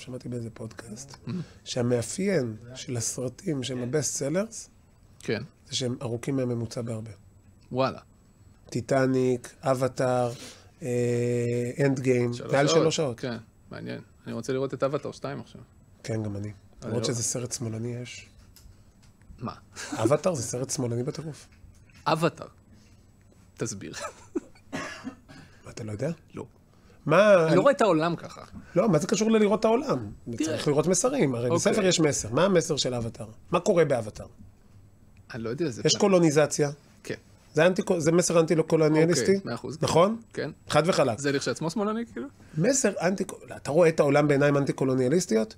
שמעתי באיזה פודקאסט, שהמאפיין של הסרטים שהם ה best sellers, כן. זה שהם ארוכים מהממוצע בהרבה. וואלה. טיטניק, אבטאר, Endgame, מעל שלוש שעות. כן, מעניין. אני רוצה לראות את אבטאר 2 עכשיו. כן, גם אני. למרות לא- שזה סרט שמאלני יש. מה? אבטאר זה סרט שמאלני בטירוף. אבטאר. תסביר. אתה לא יודע? לא. מה... אני לא רואה את העולם ככה. לא, מה זה קשור ללראות את העולם? צריך לראות מסרים. הרי אוקיי. בספר יש מסר. מה המסר של אבטאר? מה קורה באבטאר? אני לא יודע, זה... יש קולוניזציה. כן. זה, אנטי, זה מסר אנטי-קולוניאליסטי? אוקיי, מאה אחוז. נכון? כן. חד וחלק. זה לכשעצמו שמאלני, כאילו? מסר אנטי... אתה רואה את העולם בעיניים אנטי-קולוניאליסטיות?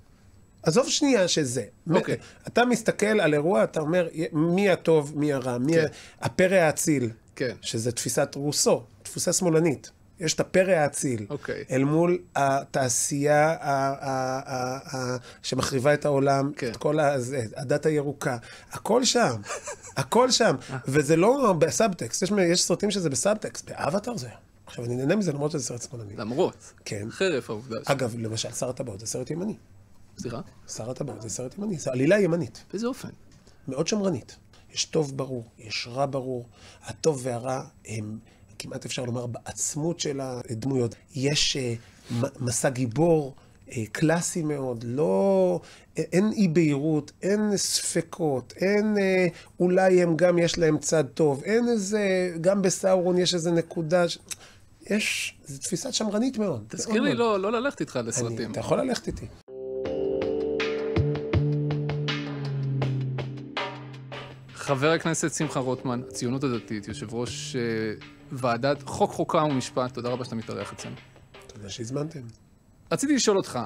עזוב שנייה שזה. אוקיי. אתה מסתכל על אירוע, אתה אומר, מי הטוב, מי הרע, מי כן. הפרא האציל, כן. שזה תפיסת רוסו, תפוסה שמאלנית. יש את הפרא האציל, אוקיי. אל מול התעשייה ה- ה- ה- ה- שמחריבה את העולם, כן. את כל הזה, הדת הירוקה, הכל שם, הכל שם, וזה לא בסאבטקסט, יש, יש סרטים שזה בסאבטקסט, באבטר זה. עכשיו, אני נהנה מזה למרות שזה סרט שמאלני. למרות. כן. חרף העובדה. ש- אגב, למשל, שר הטבעות זה סרט ימני. סליחה? שר הטבעות זה סרט ימני, זו עלילה ימנית, באיזה אופן? מאוד שמרנית. יש טוב ברור, יש רע ברור. הטוב והרע הם, כמעט אפשר לומר, בעצמות של הדמויות. יש מ- מסע גיבור אה, קלאסי מאוד, לא... אין אי בהירות, אין ספקות, אין אה, אולי הם גם יש להם צד טוב, אין איזה, גם בסאורון יש איזה נקודה, ש... יש, זו תפיסה שמרנית מאוד. תזכיר לי מאוד. לא לא ללכת איתך אני, לסרטים. אתה יכול ללכת איתי. חבר הכנסת שמחה רוטמן, הציונות הדתית, יושב ראש אה, ועדת חוק, חוקה ומשפט, תודה רבה שאתה מתארח אצלנו. תודה שהזמנתם. רציתי לשאול אותך,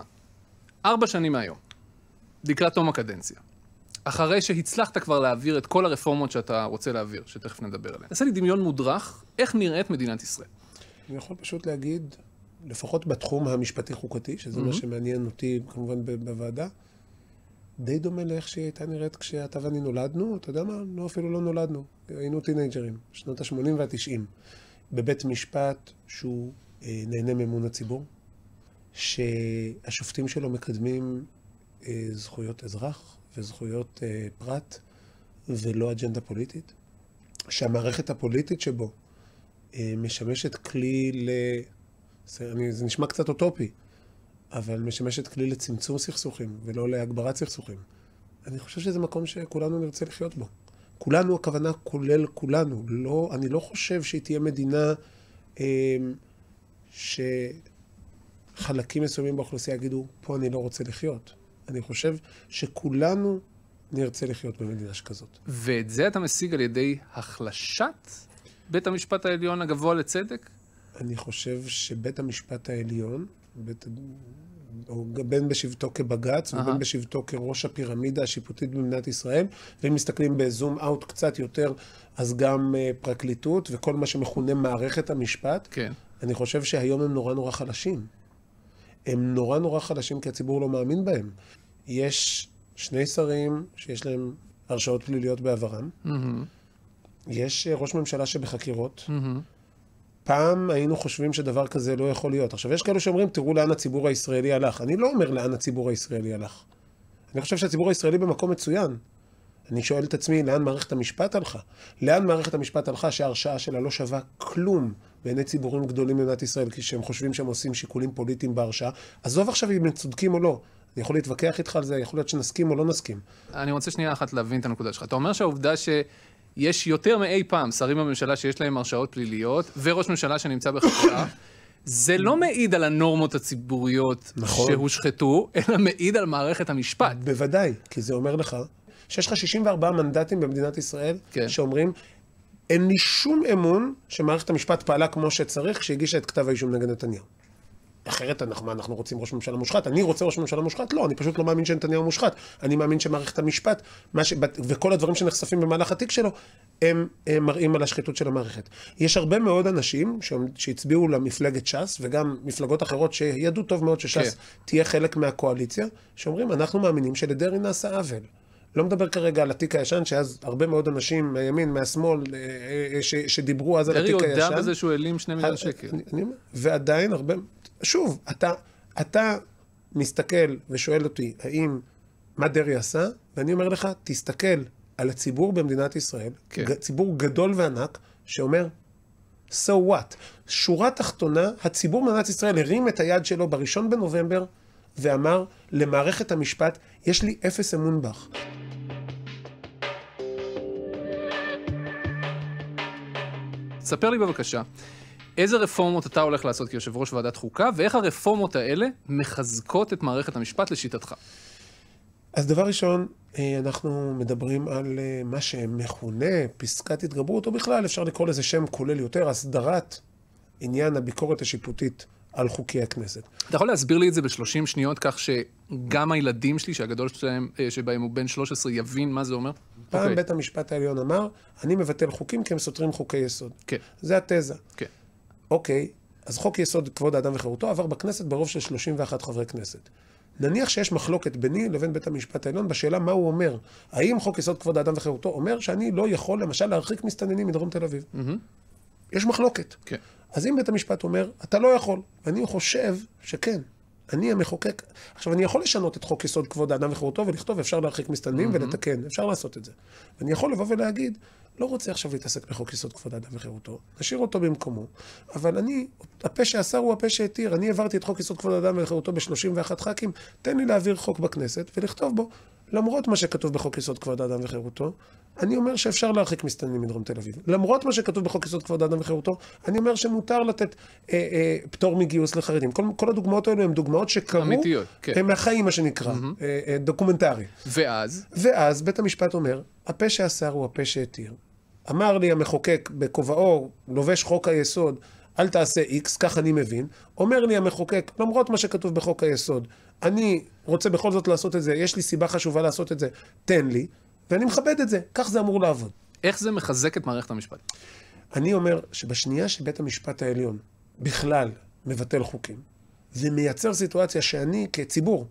ארבע שנים מהיום, לקראת תום הקדנציה, אחרי שהצלחת כבר להעביר את כל הרפורמות שאתה רוצה להעביר, שתכף נדבר עליהן, תעשה לי דמיון מודרך, איך נראית מדינת ישראל. אני יכול פשוט להגיד, לפחות בתחום המשפטי-חוקתי, שזה מה שמעניין אותי כמובן בוועדה, די דומה לאיך שהיא הייתה נראית כשאתה ואני נולדנו, אתה יודע מה? לא, אפילו לא נולדנו. היינו טינג'רים, שנות ה-80 וה-90. בבית משפט שהוא אה, נהנה מאמון הציבור, שהשופטים שלו מקדמים אה, זכויות אזרח וזכויות אה, פרט ולא אג'נדה פוליטית, שהמערכת הפוליטית שבו אה, משמשת כלי ל... זה, אני, זה נשמע קצת אוטופי, אבל משמשת כלי לצמצום סכסוכים ולא להגברת סכסוכים. אני חושב שזה מקום שכולנו נרצה לחיות בו. כולנו, הכוונה כולל כולנו. לא, אני לא חושב שהיא תהיה מדינה אה, שחלקים מסוימים באוכלוסייה יגידו, פה אני לא רוצה לחיות. אני חושב שכולנו נרצה לחיות במדינה שכזאת. ואת זה אתה משיג על ידי החלשת בית המשפט העליון הגבוה לצדק? אני חושב שבית המשפט העליון, או בין בשבתו כבג"ץ אהה. ובין בשבתו כראש הפירמידה השיפוטית במדינת ישראל, ואם מסתכלים בזום אאוט קצת יותר, אז גם אה, פרקליטות וכל מה שמכונה מערכת המשפט, כן. אני חושב שהיום הם נורא נורא חלשים. הם נורא נורא חלשים כי הציבור לא מאמין בהם. יש שני שרים שיש להם הרשעות פליליות בעברם, יש אה, ראש ממשלה שבחקירות, פעם היינו חושבים שדבר כזה לא יכול להיות. עכשיו, יש כאלו שאומרים, תראו לאן הציבור הישראלי הלך. אני לא אומר לאן הציבור הישראלי הלך. אני חושב שהציבור הישראלי במקום מצוין. אני שואל את עצמי, לאן מערכת המשפט הלכה? לאן מערכת המשפט הלכה שההרשעה שלה לא שווה כלום בעיני ציבורים גדולים במדינת ישראל, כשהם חושבים שהם עושים שיקולים פוליטיים בהרשעה? עזוב עכשיו אם הם צודקים או לא. אני יכול להתווכח איתך על זה, יכול להיות שנסכים או לא נסכים. אני רוצה שנייה אחת להבין את הנקודה שלך. אתה אומר שהעובדה שיש יותר מאי פעם שרים בממשלה שיש להם הרשעות פליליות, וראש ממשלה שנמצא בחקירה, זה לא מעיד על הנורמות הציבוריות נכון. שהושחתו, אלא מעיד על מערכת המשפט. בוודאי, כי זה אומר לך שיש לך 64 מנדטים במדינת ישראל, כן. שאומרים, אין לי שום אמון שמערכת המשפט פעלה כמו שצריך כשהגישה את כתב האישום נגד נתניהו. אחרת אנחנו, מה, אנחנו רוצים ראש ממשלה מושחת? אני רוצה ראש ממשלה מושחת? לא, אני פשוט לא מאמין שנתניהו מושחת. אני מאמין שמערכת המשפט, ש... וכל הדברים שנחשפים במהלך התיק שלו, הם, הם מראים על השחיתות של המערכת. יש הרבה מאוד אנשים ש... שהצביעו למפלגת ש"ס, וגם מפלגות אחרות שידעו טוב מאוד שש"ס כן. תהיה חלק מהקואליציה, שאומרים, אנחנו מאמינים שלדרעי נעשה עוול. לא מדבר כרגע על התיק הישן, שאז הרבה מאוד אנשים מהימין, מהשמאל, אה, אה, ש, שדיברו אז על דרעי התיק הישן. הודה בזה שהוא העלים שני מיליון שקל. אני, ועדיין הרבה, שוב, אתה, אתה מסתכל ושואל אותי, האם, מה דרעי עשה? ואני אומר לך, תסתכל על הציבור במדינת ישראל, כן. ציבור גדול וענק, שאומר, so what? שורה תחתונה, הציבור במדינת ישראל הרים את היד שלו בראשון בנובמבר, ואמר למערכת המשפט, יש לי אפס אמון בך. ספר לי בבקשה, איזה רפורמות אתה הולך לעשות כיושב ראש ועדת חוקה, ואיך הרפורמות האלה מחזקות את מערכת המשפט לשיטתך. אז דבר ראשון, אה, אנחנו מדברים על אה, מה שמכונה פסקת התגברות, או בכלל אפשר לקרוא לזה שם כולל יותר, הסדרת עניין הביקורת השיפוטית על חוקי הכנסת. אתה יכול להסביר לי את זה ב-30 שניות, כך שגם הילדים שלי, שהגדול שלהם, אה, שבהם הוא בן 13, יבין מה זה אומר? פעם אוקיי. בית המשפט העליון אמר, אני מבטל חוקים כי הם סותרים חוקי יסוד. כן, זה התזה. כן. אוקיי, אז חוק יסוד כבוד האדם וחירותו עבר בכנסת ברוב של 31 חברי כנסת. נניח שיש מחלוקת ביני לבין בית המשפט העליון בשאלה מה הוא אומר. האם חוק יסוד כבוד האדם וחירותו אומר שאני לא יכול למשל להרחיק מסתננים מדרום תל אביב? יש מחלוקת. כן. אז אם בית המשפט אומר, אתה לא יכול, ואני חושב שכן, אני המחוקק. עכשיו, אני יכול לשנות את חוק יסוד כבוד האדם וחירותו ולכתוב, אפשר להרחיק מסתננים ולתקן, אפשר לעשות את זה. ואני יכול לבוא ולהגיד, לא רוצה עכשיו להתעסק בחוק יסוד כבוד האדם וחירותו, נשאיר אותו במקומו, אבל אני, הפה שאסר הוא הפה שהתיר, אני העברתי את חוק יסוד כבוד האדם וחירותו ב-31 ח"כים, תן לי להעביר חוק בכנסת ולכתוב בו, למרות מה שכתוב בחוק יסוד כבוד האדם וחירותו, אני אומר שאפשר להרחיק מסתננים מדרום תל אביב. למרות מה שכתוב בחוק יסוד כבוד האדם וחירותו, אני אומר שמותר לתת אה, אה, פטור מגיוס לחרדים. כל, כל הדוגמאות האלו הן דוגמאות שקרו, אמיתיות, כן. הם מהחיים מה שנקרא, אה, אה, דוקומנטרי. ואז, ואז בית המשפט אומר, הפה שאסר הוא הפה שהתיר. אמר לי המחוקק בכובעו, לובש חוק היסוד, אל תעשה איקס, כך אני מבין. אומר לי המחוקק, למרות מה שכתוב בחוק היסוד, אני רוצה בכל זאת לעשות את זה, יש לי סיבה חשובה לעשות את זה, תן לי, ואני מכבד את זה, כך זה אמור לעבוד. איך זה מחזק את מערכת המשפט? אני אומר שבשנייה שבית המשפט העליון בכלל מבטל חוקים, זה מייצר סיטואציה שאני כציבור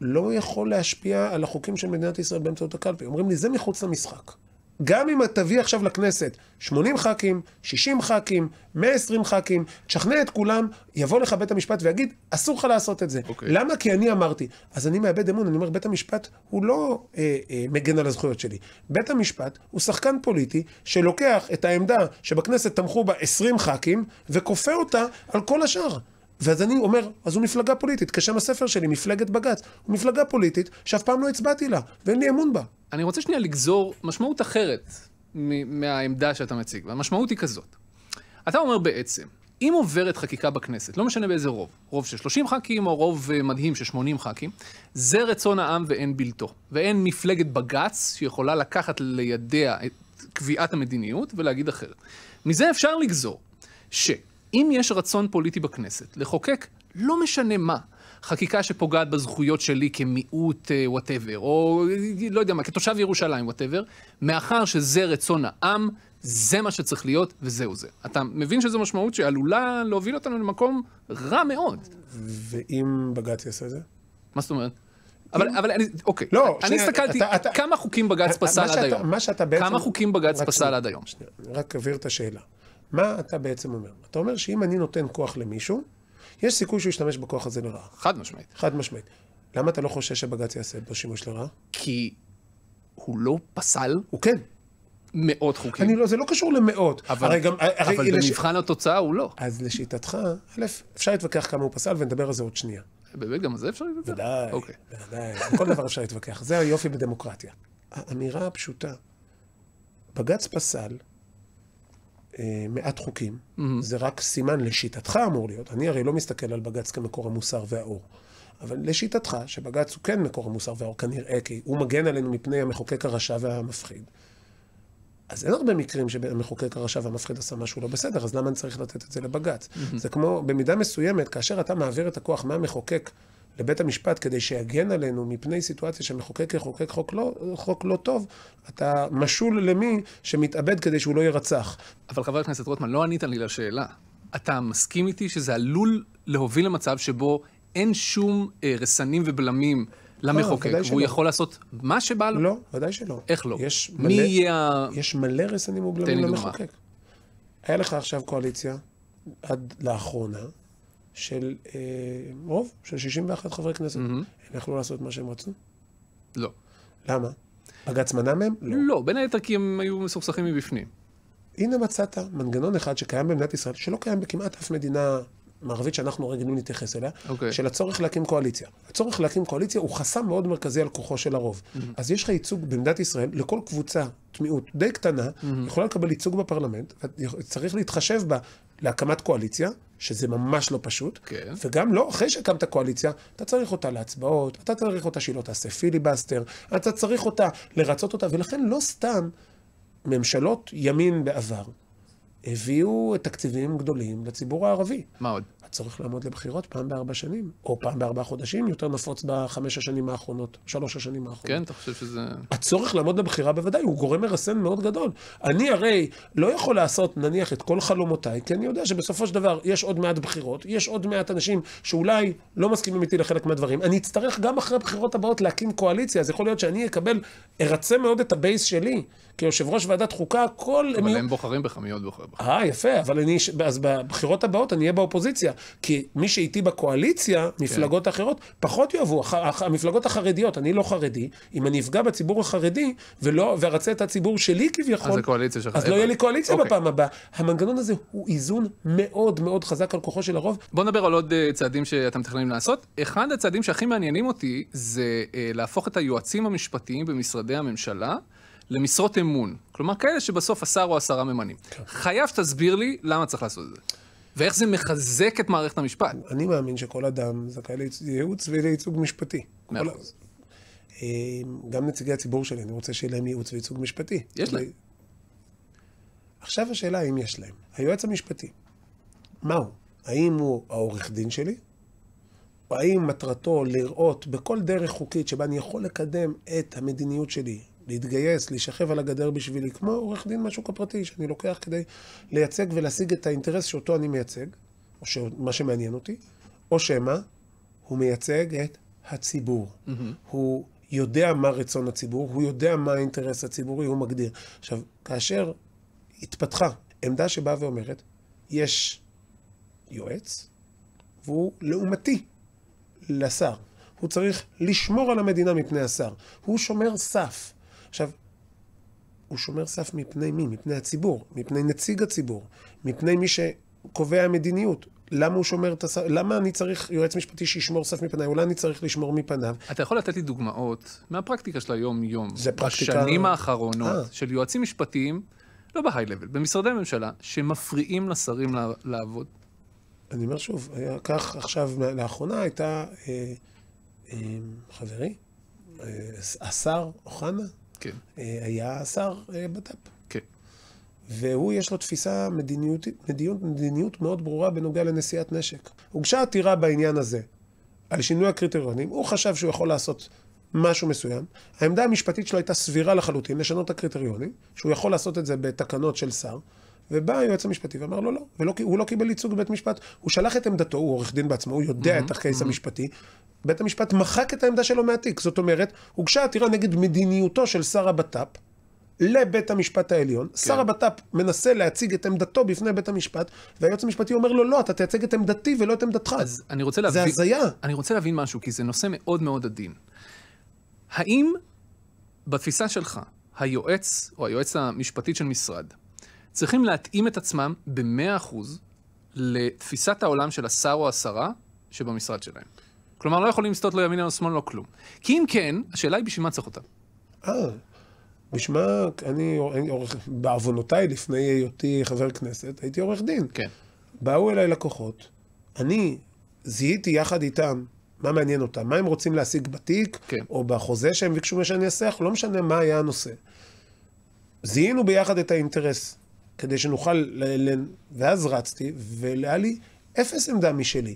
לא יכול להשפיע על החוקים של מדינת ישראל באמצעות הקלפי. אומרים לי, זה מחוץ למשחק. גם אם את תביא עכשיו לכנסת 80 ח"כים, 60 ח"כים, 120 ח"כים, תשכנע את כולם, יבוא לך בית המשפט ויגיד, אסור לך לעשות את זה. אוקיי. למה? כי אני אמרתי. אז אני מאבד אמון, אני אומר, בית המשפט הוא לא אה, אה, מגן על הזכויות שלי. בית המשפט הוא שחקן פוליטי שלוקח את העמדה שבכנסת תמכו בה 20 ח"כים, וכופה אותה על כל השאר. ואז אני אומר, אז הוא מפלגה פוליטית, כשם הספר שלי, מפלגת בג"ץ. הוא מפלגה פוליטית שאף פעם לא הצבעתי לה, ואין לי אמון בה. אני רוצה שנייה לגזור משמעות אחרת מהעמדה שאתה מציג, והמשמעות היא כזאת. אתה אומר בעצם, אם עוברת חקיקה בכנסת, לא משנה באיזה רוב, רוב של 30 ח"כים או רוב אה, מדהים של 80 ח"כים, זה רצון העם ואין בלתו. ואין מפלגת בג"ץ שיכולה לקחת לידיה את קביעת המדיניות ולהגיד אחרת. מזה אפשר לגזור שאם יש רצון פוליטי בכנסת לחוקק לא משנה מה, חקיקה שפוגעת בזכויות שלי כמיעוט whatever, או אה, לא יודע מה, כתושב ירושלים whatever, מאחר שזה רצון העם, זה מה שצריך להיות, וזהו זה. אתה מבין שזו משמעות שעלולה להוביל אותנו למקום רע מאוד. ואם בג"ץ יעשה זה? מה זאת אומרת? אבל, אבל אני, אוקיי, לא, אני שנייה, הסתכלתי, אתה- אתה- כמה חוקים בג"ץ מה פסל עד היום? מה שאתה בעצם... כמה חוקים בג"ץ פסל עד היום? רק אבהיר את השאלה. מה אתה בעצם אומר? אתה אומר שאם אני נותן כוח למישהו, יש סיכוי שהוא ישתמש בכוח הזה לרעה. חד משמעית. חד משמעית. למה אתה לא חושש שבג"ץ יעשה בו שימוש לרעה? כי הוא לא פסל הוא כן. מאות חוקים. אני לא, זה לא קשור למאות. אבל, הרי גם, הרי אבל לש- במבחן התוצאה הוא לא. אז לשיטתך, א', אפשר להתווכח כמה הוא פסל ונדבר על זה עוד שנייה. באמת, גם על זה אפשר לדבר? ודאי, אוקיי. בוודאי, על כל דבר אפשר להתווכח. זה היופי בדמוקרטיה. האמירה הפשוטה, בג"ץ פסל מעט חוקים, זה רק סימן לשיטתך אמור להיות, אני הרי לא מסתכל על בג"ץ כמקור המוסר והאור, אבל לשיטתך, שבג"ץ הוא כן מקור המוסר והאור כנראה, כי הוא מגן עלינו מפני המחוקק הרשע והמפחיד. אז אין הרבה מקרים שהמחוקק הרשע והמפחיד עשה משהו לא בסדר, אז למה אני צריך לתת את זה לבג"ץ? זה כמו, במידה מסוימת, כאשר אתה מעביר את הכוח מהמחוקק לבית המשפט כדי שיגן עלינו מפני סיטואציה שמחוקק יחוקק חוק לא, חוק לא טוב, אתה משול למי שמתאבד כדי שהוא לא ירצח. אבל חבר הכנסת רוטמן, לא ענית לי לשאלה. אתה מסכים איתי שזה עלול להוביל למצב שבו אין שום אה, רסנים ובלמים למחוקק, ודאי והוא שלא. יכול לעשות מה שבא לו? לא, ודאי שלא. איך לא? יש מי מלא, יהיה ה... יש מלא רסנים ובלמים. למחוקק. היה לך עכשיו קואליציה, עד לאחרונה, של אה, רוב, של 61 חברי כנסת. מהמם. הם יכלו לעשות מה שהם רצו? לא. למה? בג"ץ מנע מהם? לא. לא, בין היתר כי הם היו מסוכסכים מבפנים. הנה מצאת מנגנון אחד שקיים במדינת ישראל, שלא קיים בכמעט אף מדינה מערבית שאנחנו רגילים להתייחס אליה, אוקיי. של הצורך להקים קואליציה. הצורך להקים קואליציה הוא חסם מאוד מרכזי על כוחו של הרוב. אז יש לך ייצוג במדינת ישראל, לכל קבוצה, מיעוט די קטנה, יכולה לקבל ייצוג בפרלמנט, וצריך להתחשב בה להקמת קואליציה, שזה ממש לא פשוט, כן. וגם לא, אחרי שהקמת קואליציה, אתה צריך אותה להצבעות, אתה צריך אותה שהיא לא תעשה פיליבסטר, אתה צריך אותה לרצות אותה, ולכן לא סתם ממשלות ימין בעבר הביאו תקציבים גדולים לציבור הערבי. מה עוד? הצורך לעמוד לבחירות פעם בארבע שנים, או פעם בארבעה חודשים, יותר נפוץ בחמש השנים האחרונות, שלוש השנים האחרונות. כן, אתה חושב שזה... הצורך לעמוד לבחירה בוודאי, הוא גורם מרסן מאוד גדול. אני הרי לא יכול לעשות, נניח, את כל חלומותיי, כי אני יודע שבסופו של דבר יש עוד מעט בחירות, יש עוד מעט אנשים שאולי לא מסכימים איתי לחלק מהדברים. אני אצטרך גם אחרי הבחירות הבאות להקים קואליציה, אז יכול להיות שאני אקבל, ארצה מאוד את ה base שלי, כיושב ראש ועדת חוקה, כל... אבל יהיו- הם בוחרים בך, מי עוד בוחר בך? אה, יפה, אבל אני, אז בבחירות הבאות אני אהיה באופוזיציה. כי מי שאיתי בקואליציה, מפלגות אחרות, פחות יאהבו. הח- המפלגות החרדיות, אני לא חרדי, אם אני אפגע בציבור החרדי, ולא, וארצה את הציבור שלי כביכול, אז הקואליציה שלך... אז לא יהיה לי קואליציה אוקיי. בפעם הבאה. המנגנון הזה הוא איזון מאוד מאוד חזק על כוחו של הרוב. בוא נדבר על עוד אה, צעדים שאתם מתכננים לעשות. אחד הצעדים שהכי מעניינים אותי זה אה, להפוך את היועצים המשפטיים במשרדי הממשלה למשרות אמון. כלומר, כאלה שבסוף השר או השרה ממנים. כן. חייב שתסביר לי למה צריך לעשות את זה. ואיך זה מחזק את מערכת המשפט. אני מאמין שכל אדם זכאי לייעוץ ולייצוג משפטי. מאה אחוז. אה, גם נציגי הציבור שלי, אני רוצה שיהיה להם ייעוץ וייצוג משפטי. יש להם. עכשיו השאלה האם יש להם. היועץ המשפטי, מה הוא? האם הוא העורך דין שלי? או האם מטרתו לראות בכל דרך חוקית שבה אני יכול לקדם את המדיניות שלי, להתגייס, להישכב על הגדר בשבילי, כמו עורך דין מהשוק הפרטי, שאני לוקח כדי לייצג ולהשיג את האינטרס שאותו אני מייצג, או ש... מה שמעניין אותי, או שמא הוא מייצג את הציבור. הוא יודע מה רצון הציבור, הוא יודע מה האינטרס הציבורי, הוא מגדיר. עכשיו, כאשר התפתחה עמדה שבאה ואומרת, יש יועץ, והוא לעומתי לשר. הוא צריך לשמור על המדינה מפני השר. הוא שומר סף. עכשיו, הוא שומר סף מפני מי? מפני הציבור, מפני נציג הציבור, מפני מי שקובע מדיניות. למה הוא שומר את הסף? למה אני צריך יועץ משפטי שישמור סף מפניי? אולי אני צריך לשמור מפניו? אתה יכול לתת לי דוגמאות מהפרקטיקה של היום-יום. זה פרקטיקה- בשנים האחרונות אה. של יועצים משפטיים, לא בהיי-לבל, במשרדי ממשלה, שמפריעים לשרים לה- לעבוד. אני אומר שוב, היה כך עכשיו, לאחרונה הייתה אה, אה, חברי, אה, השר אוחנה, כן, אה, היה שר אה, בט"פ. כן. והוא, יש לו תפיסה מדיניות, מדיניות, מדיניות מאוד ברורה בנוגע לנשיאת נשק. הוגשה עתירה בעניין הזה, על שינוי הקריטריונים, הוא חשב שהוא יכול לעשות משהו מסוים. העמדה המשפטית שלו הייתה סבירה לחלוטין, לשנות את הקריטריונים, שהוא יכול לעשות את זה בתקנות של שר, ובא היועץ המשפטי ואמר לו לא, ולא, הוא לא קיבל ייצוג בבית משפט, הוא שלח את עמדתו, הוא עורך דין בעצמו, הוא יודע את הקייס המשפטי, בית המשפט מחק את העמדה שלו מהתיק, זאת אומרת, הוגשה עתירה נגד מדיניותו של שר הבט"פ, לבית המשפט העליון, כן. שר הבט"פ מנסה להציג את עמדתו בפני בית המשפט, והיועץ המשפטי אומר לו, לא, אתה תייצג את עמדתי ולא את עמדתך. אז אני רוצה זה להבין... הזיה. אני רוצה להבין משהו, כי זה נושא מאוד מאוד עדין. האם בתפיסה שלך, היועץ או היועץ המשפטית של משרד, צריכים להתאים את עצמם ב-100% לתפיסת העולם של השר או השרה שבמשרד שלהם? כלומר, לא יכולים לסטות לא ימינה או שמאלה, לא כלום. כי אם כן, השאלה היא בשביל מה צריך אותם. אה, בשמה, אני, אני עורך, בעוונותיי, לפני היותי חבר כנסת, הייתי עורך דין. כן. באו אליי לקוחות, אני זיהיתי יחד איתם מה מעניין אותם, מה הם רוצים להשיג בתיק, כן. או בחוזה שהם ביקשו שאני אנסח, לא משנה מה היה הנושא. זיהינו ביחד את האינטרס, כדי שנוכל, ל- ל- ואז רצתי, והיה לי אפס עמדה משלי.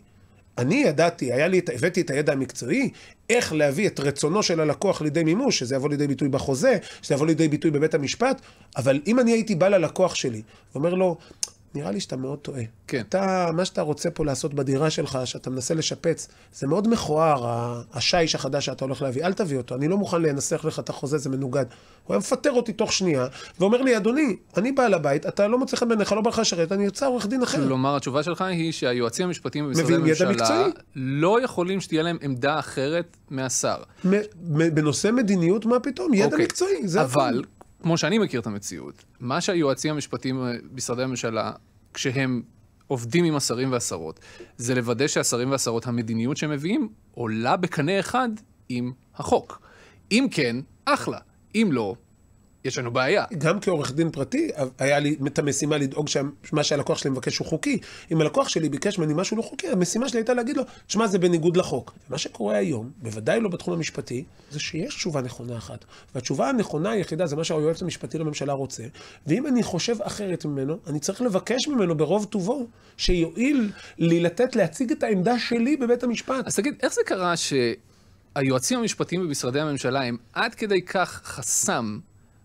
אני ידעתי, היה לי, את- הבאתי את הידע המקצועי, איך להביא את רצונו של הלקוח לידי מימוש, שזה יבוא לידי ביטוי בחוזה, שזה יבוא לידי ביטוי בבית המשפט, אבל אם אני הייתי בא ללקוח שלי ואומר לו, נראה לי שאתה מאוד טועה. כן. אתה, מה שאתה רוצה פה לעשות בדירה שלך, שאתה מנסה לשפץ, זה מאוד מכוער, השיש החדש שאתה הולך להביא. אל תביא אותו, אני לא מוכן לנסח לך את החוזה, זה מנוגד. הוא היה מפטר אותי תוך שנייה, ואומר לי, אדוני, אני בעל הבית, אתה לא מוצא חן בעיניך, לא בא לך לשרת, אני יוצא עורך דין אחר. כלומר, התשובה שלך היא שהיועצים המשפטיים במשרדי הממשלה. לא יכולים שתהיה להם עמדה אחרת מהשר. מ- מ- בנושא מדיניות, מה פתאום? ידע אוקיי. מקצועי, זה הכל. כמו שאני מכיר את המציאות, מה שהיועצים המשפטיים במשרדי הממשלה, כשהם עובדים עם השרים והשרות, זה לוודא שהשרים והשרות, המדיניות שהם מביאים, עולה בקנה אחד עם החוק. אם כן, אחלה. אם לא, יש לנו בעיה. גם כעורך דין פרטי, היה לי את המשימה לדאוג שמה שהלקוח שלי מבקש הוא חוקי. אם הלקוח שלי ביקש ממני משהו לא חוקי, המשימה שלי הייתה להגיד לו, תשמע, זה בניגוד לחוק. מה שקורה היום, בוודאי לא בתחום המשפטי, זה שיש תשובה נכונה אחת. והתשובה הנכונה היחידה זה מה שהיועץ המשפטי לממשלה רוצה, ואם אני חושב אחרת ממנו, אני צריך לבקש ממנו ברוב טובו, שיואיל לי לתת, להציג את העמדה שלי בבית המשפט. אז תגיד, איך זה קרה שהיועצים המשפטיים במשרדי הממשלה הם עד כדי כך חסם,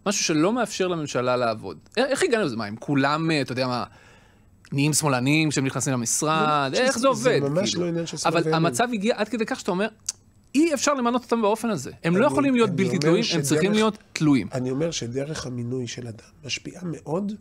משהו שלא מאפשר לממשלה לעבוד? איך, איך הגענו לזה? מה, הם כולם, אה, אתה יודע מה, נהיים שמאלנים כשהם נכנסים למשרד? זה- איך זה זה עובד? ממש כאילו? לא עניין של שמאל אבל. המצב הגיע עד כדי כך שאתה אומר, אי אפשר למנות אותם באופן הזה. הם לא יכולים להיות בלתי תלויים, הם צריכים להיות תלויים. אני אומר שדרך המינוי של אדם משפיעה מאוד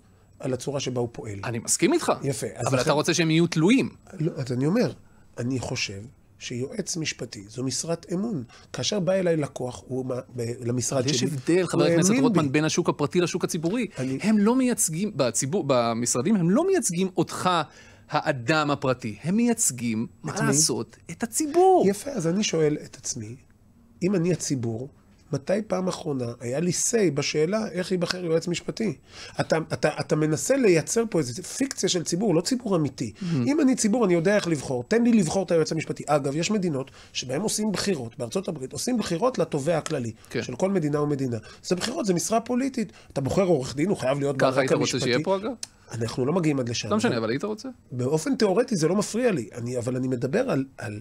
על הצורה שבה הוא פועל. אני מסכים איתך. יפה, אבל אתה רוצה שהם יהיו תלויים. לא, אז אני אומר, אני חושב שיועץ משפטי זו משרת אמון. כאשר בא אליי לקוח, הוא מה- ב- למשרד שלי, יש הבדל, חבר הכנסת רוטמן, בי. בין השוק הפרטי לשוק הציבורי. אני- הם לא מייצגים, בציבור, במשרדים, הם לא מייצגים אותך, האדם הפרטי. הם מייצגים, מה מי? לעשות, את הציבור. יפה, אז אני שואל את עצמי, אם אני הציבור, מתי פעם אחרונה היה לי say בשאלה איך ייבחר יועץ משפטי? אתה, אתה, אתה מנסה לייצר פה איזו פיקציה של ציבור, לא ציבור אמיתי. Mm-hmm. אם אני ציבור, אני יודע איך לבחור. תן לי לבחור את היועץ המשפטי. אגב, יש מדינות שבהן עושים בחירות, בארצות הברית, עושים בחירות לתובע הכללי, כן. של כל מדינה ומדינה. זה בחירות, זה משרה פוליטית. אתה בוחר עורך דין, הוא חייב להיות ככה ברקע היית רוצה. שיהיה פה אגב? אנחנו לא מגיעים עד לשם. לא משנה, אבל היית רוצה? באופן תיאורטי זה לא מפריע לי, אני, אבל אני מדבר על, על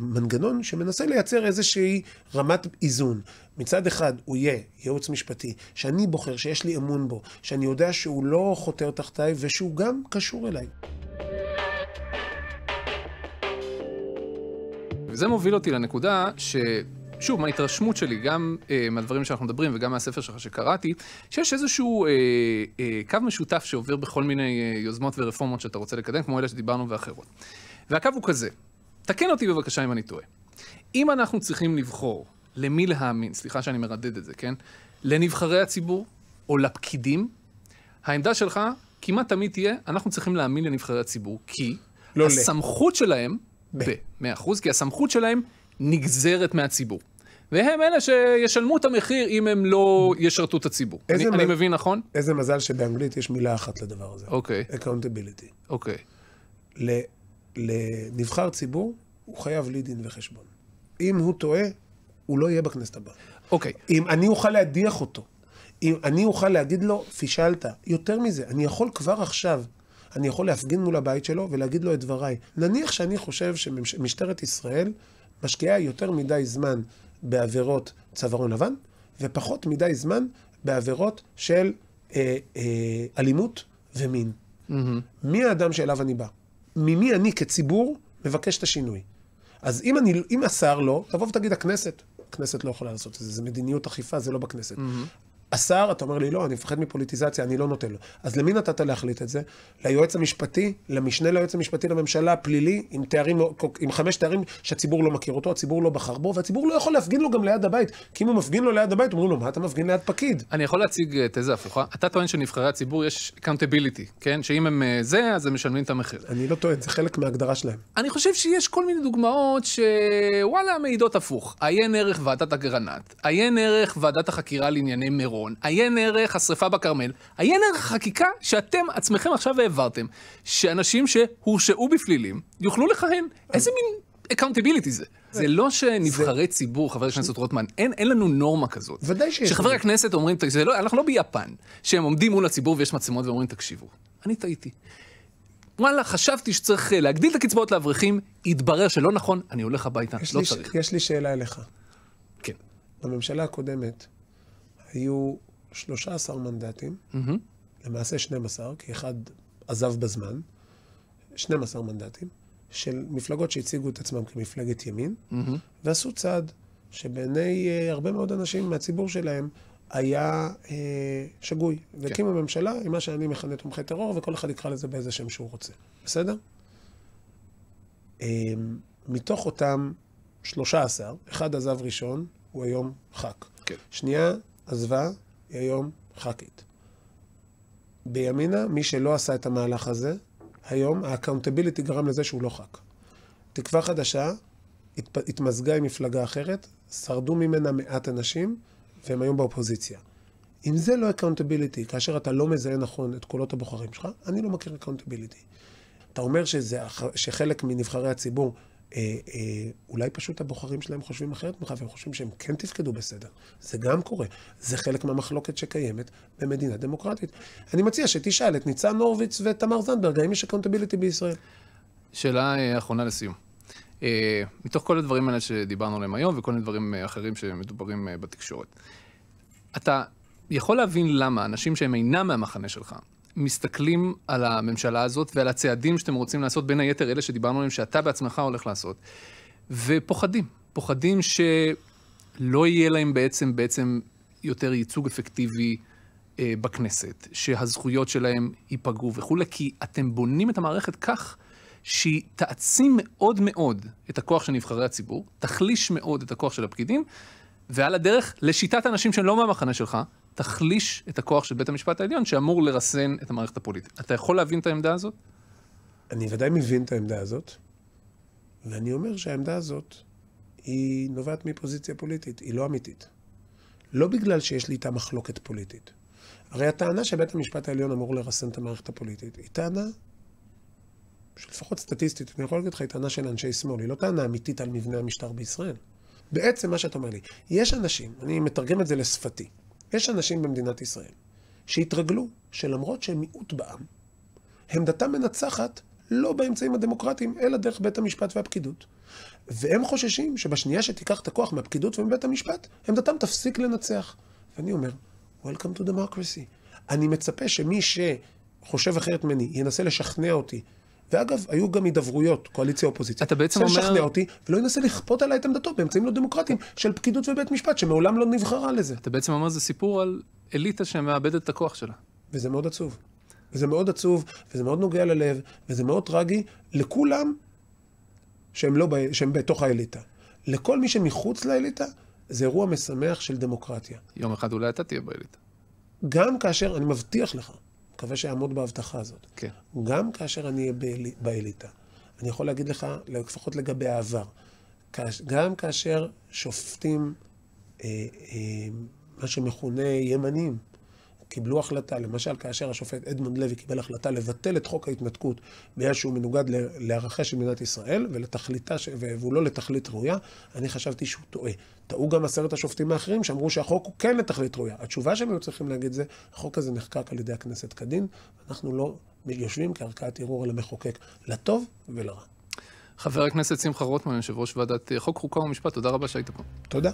מנגנון שמנסה לייצר איזושהי רמת איזון. מצד אחד הוא יהיה ייעוץ משפטי, שאני בוחר, שיש לי אמון בו, שאני יודע שהוא לא חותר תחתיי ושהוא גם קשור אליי. וזה מוביל אותי לנקודה ש... שוב, מההתרשמות שלי, גם אה, מהדברים שאנחנו מדברים וגם מהספר שלך שקראתי, שיש איזשהו אה, אה, קו משותף שעובר בכל מיני אה, יוזמות ורפורמות שאתה רוצה לקדם, כמו אלה שדיברנו ואחרות. והקו הוא כזה, תקן אותי בבקשה אם אני טועה. אם אנחנו צריכים לבחור למי להאמין, סליחה שאני מרדד את זה, כן? לנבחרי הציבור או לפקידים, העמדה שלך כמעט תמיד תהיה, אנחנו צריכים להאמין לנבחרי הציבור, כי לא ל. הסמכות שלהם, ב. ב-100%, כי הסמכות שלהם נגזרת מהציבור. והם אלה שישלמו את המחיר אם הם לא ישרתו את הציבור. אני, אני מ- מבין נכון? איזה מזל שבאנגלית יש מילה אחת לדבר הזה. אוקיי, accountability. אוקיי. ל- לנבחר ציבור, הוא חייב לי דין וחשבון. אם הוא טועה, הוא לא יהיה בכנסת הבאה. אוקיי, אם אני אוכל להדיח אותו, אם אני אוכל להגיד לו, פישלת, יותר מזה, אני יכול כבר עכשיו, אני יכול להפגין מול הבית שלו ולהגיד לו את דבריי. נניח שאני חושב שמשטרת ישראל משקיעה יותר מדי זמן בעבירות צווארון לבן, ופחות מדי זמן בעבירות של אה, אה, אלימות ומין. מי האדם שאליו אני בא? ממי אני כציבור מבקש את השינוי? אז אם, אני, אם השר לא, תבוא ותגיד הכנסת. הכנסת לא יכולה לעשות את זה, זה מדיניות אכיפה, זה לא בכנסת. השר, אתה אומר לי, לא, אני מפחד מפוליטיזציה, אני לא נותן לו. אז למי נתת להחליט את זה? ליועץ המשפטי, למשנה ליועץ המשפטי לממשלה, פלילי, עם תארים, עם חמש תארים שהציבור לא מכיר אותו, הציבור לא בחר בו, והציבור לא יכול להפגין לו גם ליד הבית. כי אם הוא מפגין לו ליד הבית, אומרים לו, מה אתה מפגין ליד פקיד? אני יכול להציג אה, תזה הפוכה. אתה טוען שנבחרי הציבור יש accountability, כן? שאם הם אה, זה, אז הם משלמים את המחיר. אני לא טוען, זה חלק מההגדרה שלהם. אני חושב שיש כל מיני דוגמאות שוואלה, מעידות הפוך. עיין ערך ועדת אגרנט, עיין ערך ועדת החקירה לענייני מירון, עיין ערך השרפה בכרמל, עיין ערך חקיקה שאתם עצמכם עכשיו העברתם, שאנשים שהורשעו בפלילים יוכלו לכהן. איזה מין accountability זה? זה לא שנבחרי ציבור, חבר הכנסת רוטמן, אין, אין לנו נורמה כזאת. ודאי שיש שחברי. הכנסת אומרים, זה לא, אנחנו לא ביפן, שהם עומדים מול הציבור ויש מצלמות ואומרים, תקשיבו, אני טעיתי. וואלה, חשבתי שצריך אה, להגדיל את הקצבאות לאברכים, התברר שלא נכון, אני הולך הביתה, לא לי, צריך. יש לי שאלה אליך. כן. בממשלה הקודמת היו 13 מנדטים, למעשה 12, כי אחד עזב בזמן, 12 מנדטים, של מפלגות שהציגו את עצמם כמפלגת ימין, mm-hmm. ועשו צעד שבעיני uh, הרבה מאוד אנשים מהציבור שלהם היה uh, שגוי. כן. והקימו ממשלה עם מה שאני מכנה תומכי טרור, וכל אחד יקרא לזה באיזה שם שהוא רוצה. בסדר? Uh, מתוך אותם 13, אחד עזב ראשון, הוא היום ח"כ. כן. שנייה עזבה, היא היום ח"כית. בימינה, מי שלא עשה את המהלך הזה, היום ה-accountability גרם לזה שהוא לא ח"כ. תקווה חדשה הת, התמזגה עם מפלגה אחרת, שרדו ממנה מעט אנשים, והם היום באופוזיציה. אם זה לא accountability, כאשר אתה לא מזהה נכון את קולות הבוחרים שלך, אני לא מכיר accountability. אתה אומר שזה, שחלק מנבחרי הציבור אולי פשוט הבוחרים שלהם חושבים אחרת ממך, והם חושבים שהם כן תפקדו בסדר. זה גם קורה. זה חלק מהמחלוקת שקיימת במדינה דמוקרטית. אני מציע שתשאל את ניצן הורוביץ ותמר זנדברג, האם יש accountability בישראל? שאלה אה, אחרונה לסיום. אה, מתוך כל הדברים האלה שדיברנו עליהם היום, וכל מיני דברים אה, אחרים שמדוברים אה, בתקשורת, אתה יכול להבין למה אנשים שהם אינם מהמחנה שלך, מסתכלים על הממשלה הזאת ועל הצעדים שאתם רוצים לעשות, בין היתר אלה שדיברנו עליהם, שאתה בעצמך הולך לעשות, ופוחדים. פוחדים שלא יהיה להם בעצם, בעצם יותר ייצוג אפקטיבי אה, בכנסת, שהזכויות שלהם ייפגעו וכולי, כי אתם בונים את המערכת כך שהיא תעצים מאוד מאוד את הכוח של נבחרי הציבור, תחליש מאוד את הכוח של הפקידים, ועל הדרך, לשיטת אנשים שהם לא מהמחנה שלך, תחליש את הכוח של בית המשפט העליון שאמור לרסן את המערכת הפוליטית. אתה יכול להבין את העמדה הזאת? אני ודאי מבין את העמדה הזאת, ואני אומר שהעמדה הזאת היא נובעת מפוזיציה פוליטית, היא לא אמיתית. לא בגלל שיש לי איתה מחלוקת פוליטית. הרי הטענה שבית המשפט העליון אמור לרסן את המערכת הפוליטית היא טענה שלפחות סטטיסטית, אני יכול להגיד לך, היא טענה של אנשי שמאל, היא לא טענה אמיתית על מבנה המשטר בישראל. בעצם מה שאתה אומר לי, יש אנשים, אני מתרגם את זה לשפתי, יש אנשים במדינת ישראל שהתרגלו שלמרות שהם מיעוט בעם, עמדתם מנצחת לא באמצעים הדמוקרטיים, אלא דרך בית המשפט והפקידות. והם חוששים שבשנייה שתיקח את הכוח מהפקידות ומבית המשפט, עמדתם תפסיק לנצח. ואני אומר, Welcome to democracy. אני מצפה שמי שחושב אחרת ממני ינסה לשכנע אותי ואגב, היו גם הידברויות, קואליציה-אופוזיציה. אתה בעצם אומר... לשכנע אותי, ולא ינסה לכפות עליי את עמדתו באמצעים לא דמוקרטיים של פקידות ובית משפט, שמעולם לא נבחרה לזה. אתה בעצם אומר, זה סיפור על אליטה שמאבדת את הכוח שלה. וזה מאוד עצוב. וזה מאוד עצוב, וזה מאוד נוגע ללב, וזה מאוד טרגי לכולם שהם, לא, שהם בתוך האליטה. לכל מי שמחוץ לאליטה, זה אירוע משמח של דמוקרטיה. יום אחד אולי אתה תהיה באליטה. גם כאשר, אני מבטיח לך, מקווה שאעמוד בהבטחה הזאת. כן. גם כאשר אני אהיה באליטה. אני יכול להגיד לך, לפחות לגבי העבר, גם כאשר שופטים, אה, אה, מה שמכונה ימנים, קיבלו החלטה, למשל כאשר השופט אדמונד לוי קיבל החלטה לבטל את חוק ההתנתקות בגלל שהוא מנוגד לערכיה של מדינת ישראל ולתכליתה, והוא לא לתכלית ראויה, אני חשבתי שהוא טועה. טעו גם עשרת השופטים האחרים שאמרו שהחוק הוא כן לתכלית ראויה. התשובה שהם היו צריכים להגיד זה, החוק הזה נחקק על ידי הכנסת כדין, אנחנו לא יושבים כערכאת ערעור על המחוקק, לטוב ולרע. חבר הכנסת שמחה רוטמן, יושב ראש ועדת חוק, חוקה ומשפט, תודה רבה שהיית פה. תודה.